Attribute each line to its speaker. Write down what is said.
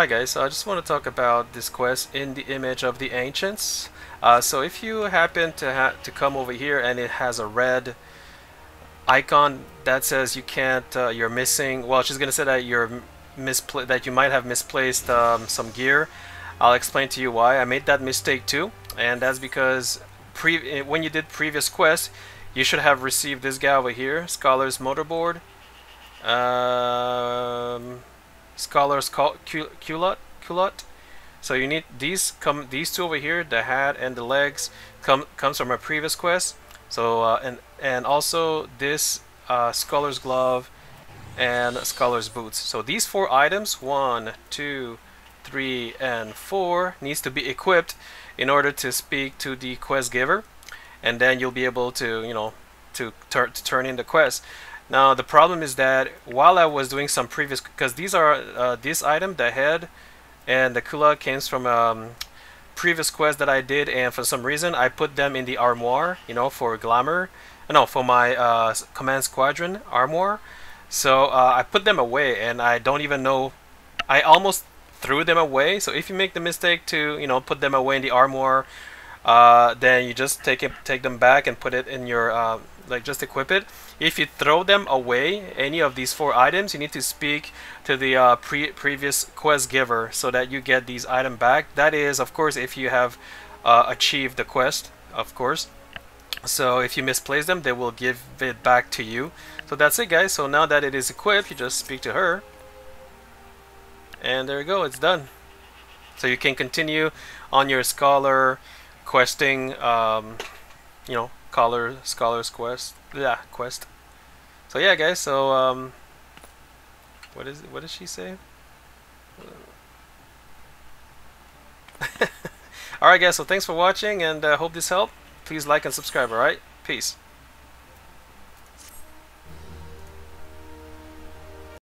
Speaker 1: Hi guys, so I just want to talk about this quest in the image of the ancients. Uh, so if you happen to ha to come over here and it has a red icon that says you can't, uh, you're missing. Well, she's gonna say that you're mispla that you might have misplaced um, some gear. I'll explain to you why. I made that mistake too, and that's because pre when you did previous quests, you should have received this guy over here, Scholar's Mortarboard. Um, Scholar's Culot, Culot. So you need these come these two over here, the hat and the legs, come comes from a previous quest. So uh, and and also this uh, Scholar's Glove and Scholar's Boots. So these four items, one, two, three, and four, needs to be equipped in order to speak to the quest giver, and then you'll be able to you know to, turn to turn in the quest. Now the problem is that while I was doing some previous, because these are uh, this item, the head and the kula came from um, previous quest that I did, and for some reason I put them in the armoire, you know, for glamour. No, for my uh, command squadron armoire. So uh, I put them away, and I don't even know. I almost threw them away. So if you make the mistake to, you know, put them away in the armoire, uh, then you just take it, take them back and put it in your uh, like just equip it. If you throw them away, any of these four items, you need to speak to the uh, pre previous quest giver so that you get these items back. That is, of course, if you have uh, achieved the quest, of course. So if you misplace them, they will give it back to you. So that's it, guys. So now that it is equipped, you just speak to her. And there you go, it's done. So you can continue on your scholar questing, um, you know, Scholar, Scholar's Quest. Yeah, quest. So yeah, guys. So um, what is what does she say? Alright guys, so thanks for watching and uh, hope this helped. Please like and subscribe, alright? Peace.